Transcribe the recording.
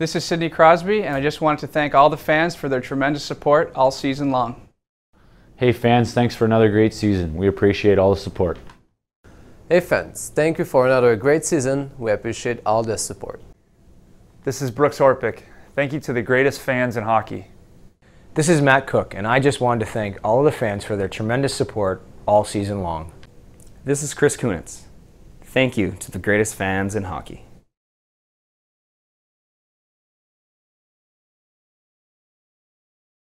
This is Sidney Crosby, and I just wanted to thank all the fans for their tremendous support all season long. Hey fans, thanks for another great season. We appreciate all the support. Hey fans, thank you for another great season. We appreciate all the support. This is Brooks Orpik. Thank you to the greatest fans in hockey. This is Matt Cooke, and I just wanted to thank all of the fans for their tremendous support all season long. This is Chris Kunitz. Thank you to the greatest fans in hockey.